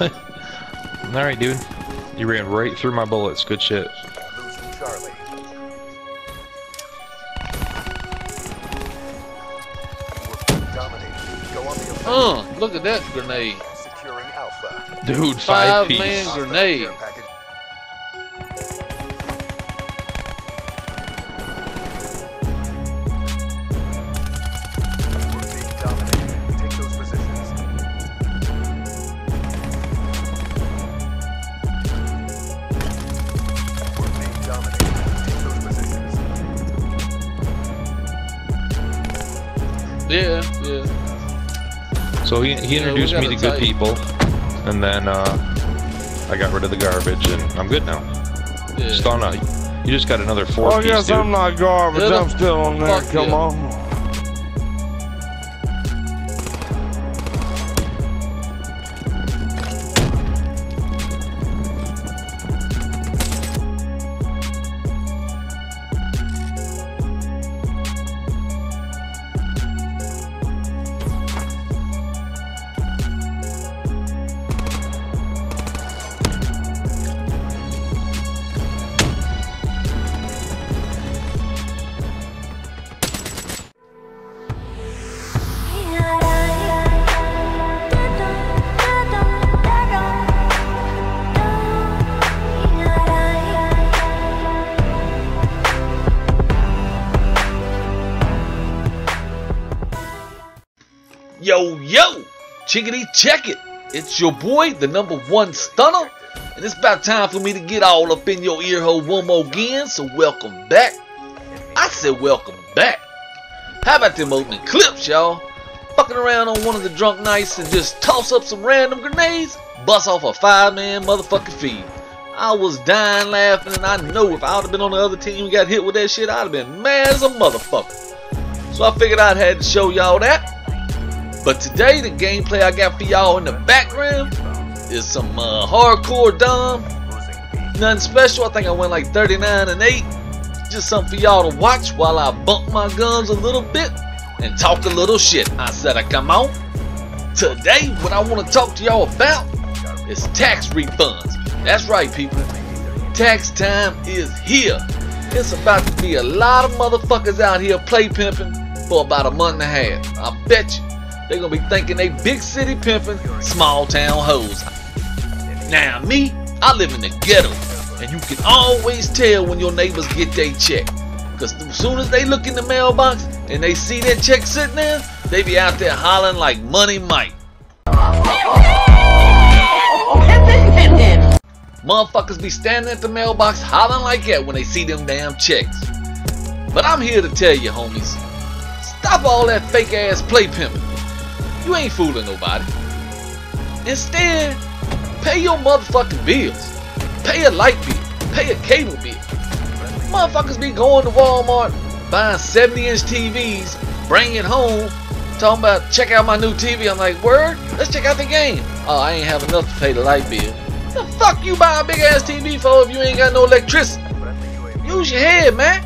Alright, dude. You ran right through my bullets. Good shit. Losing Charlie. We're dominating. Go on the offensive. Uh, look at that grenade. Securing Alpha. Dude, five, Five piece. man Hostile grenade. Yeah, yeah. So he, he Yeah, introduced me gotta to good tight- people, and then uh, I got rid of the garbage, and I'm good now. yeah. Stunna, you just got another four Oh, piece, yes, dude. I'm not garbage. Little I'm still on there. Come yeah. on. Yo! Chickadee check it! It's your boy, the number one Stunna, and it's about time for me to get all up in your ear hole one more again, so welcome back. I said welcome back. How about them opening clips, y'all? Fucking around on one of the drunk nights and just toss up some random grenades, bust off a five-man motherfucking feed. I was dying laughing, and I know if I would have been on the other team and got hit with that shit, I'd have been mad as a motherfucker. So I figured I'd had to show y'all that. But today, the gameplay I got for y'all in the background is some uh, hardcore dom. Nothing special. I think I went like 39 and 8. Just something for y'all to watch while I bump my guns a little bit and talk a little shit. I said I come on. Today, what I want to talk to y'all about is tax refunds. That's right, people. Tax time is here. It's about to be a lot of motherfuckers out here play pimping for about a month and a half. I bet you they're gonna be thinking they big city pimping small town hoes. Now me, I live in the ghetto, and you can always tell when your neighbors get their check. Cause as soon as they look in the mailbox and they see that check sitting there, they be out there hollering like Money Mike. Motherfuckers be standing at the mailbox hollering like that when they see them damn checks. But I'm here to tell you, homies, stop all that fake ass play pimping. You ain't fooling nobody. Instead, pay your motherfucking bills. Pay a light bill. Pay a cable bill. Motherfuckers be going to Walmart, buying 70 inch TVs, bring it home, talking about check out my new TV. I'm like, word? Let's check out the game. Oh, I ain't have enough to pay the light bill. The fuck you buy a big ass TV for if you ain't got no electricity? Use your head, man.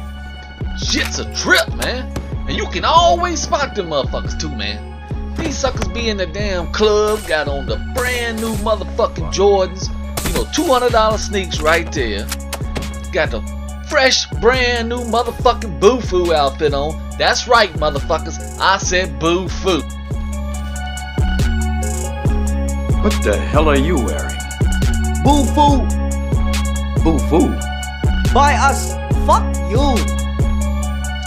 Shit's a trip, man. And you can always spot them motherfuckers too, man. These suckers be in the damn club, got on the brand new motherfucking Jordans, you know, $200 sneaks right there. Got the fresh, brand new motherfucking Boo-Foo outfit on. That's right, motherfuckers. I said Boo-Foo. What the hell are you wearing? Boo foo. Boo foo. By us, fuck you.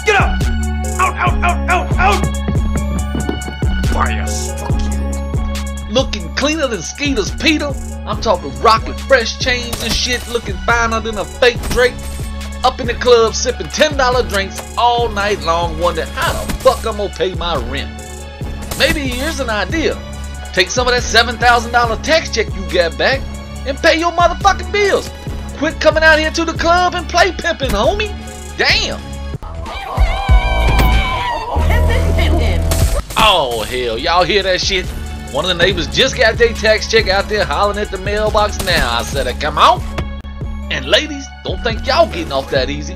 Get out! Skeeter's Peter. I'm talking rocking fresh chains and shit, looking finer than a fake Drake. Up in the club sipping $10 drinks all night long, wondering how the fuck I'm gonna pay my rent. Maybe here's an idea. Take some of that $7,000 tax check you got back and pay your motherfucking bills. Quit coming out here to the club and play pimping, homie. Damn. Oh hell, y'all hear that shit? One of the neighbors just got their tax check out there hollering at the mailbox now. I said, come on. And ladies, don't think y'all getting off that easy.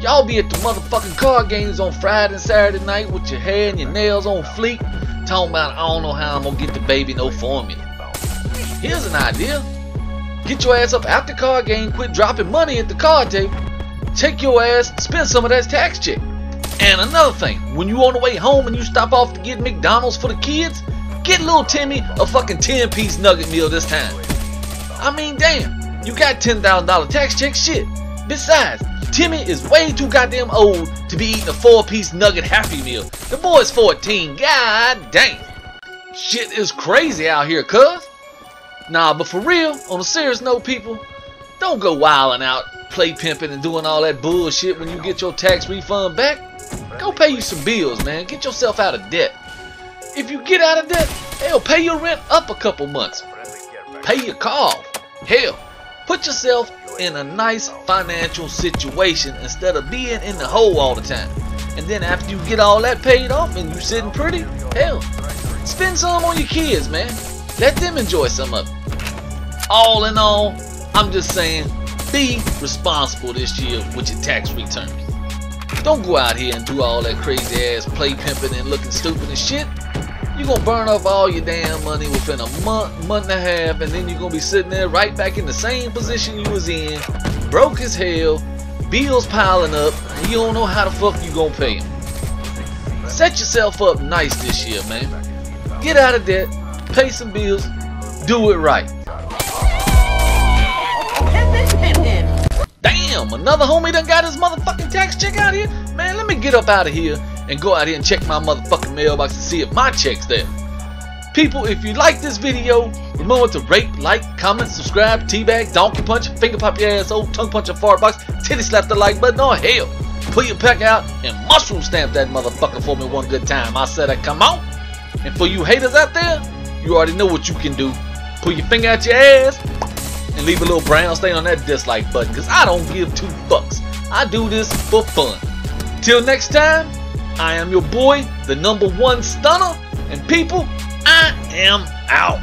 Y'all be at the motherfucking card games on Friday and Saturday night with your hair and your nails on fleek, talking about I don't know how I'm gonna get the baby no formula. Here's an idea. Get your ass up after card game, quit dropping money at the card table. Take your ass, spend some of that tax check. And another thing, when you on the way home and you stop off to get McDonald's for the kids, get little Timmy a fucking 10 piece nugget meal this time. I mean, damn, you got $10,000 tax check shit. Besides, Timmy is way too goddamn old to be eating a four piece nugget Happy Meal. The boy's 14, god damn. Shit is crazy out here, cuz. Nah, but for real, on a serious note, people, don't go wilding out, play pimping and doing all that bullshit when you get your tax refund back. Go pay you some bills, man. Get yourself out of debt. If you get out of debt, hell, pay your rent up a couple months. Pay your car. Hell, put yourself in a nice financial situation instead of being in the hole all the time. And then after you get all that paid off and you're sitting pretty, hell, spend some on your kids, man. Let them enjoy some of it. All in all, I'm just saying, be responsible this year with your tax returns. Don't go out here and do all that crazy ass play pimping and looking stupid and shit. You're gonna burn off all your damn money within a month, month and a half, and then you're gonna be sitting there right back in the same position you was in, broke as hell, bills piling up, and you don't know how the fuck you gonna pay them. Set yourself up nice this year, man. Get out of debt, pay some bills, do it right. Damn, another homie done got his motherfucking tax check out here? Man, let me get up out of here and go out here and check my motherfucking mailbox to see if my check's there. People, if you like this video, remember to rate, like, comment, subscribe, teabag, donkey punch, finger pop your asshole, tongue punch your fart box, titty slap the like button, or hell, pull your peck out and mushroom stamp that motherfucker for me one good time. I said I come on. And for you haters out there, you already know what you can do. Pull your finger out your ass and leave a little brown stain on that dislike button because I don't give two fucks. I do this for fun. Till next time, I am your boy, the number one Stunna, and people, I am out.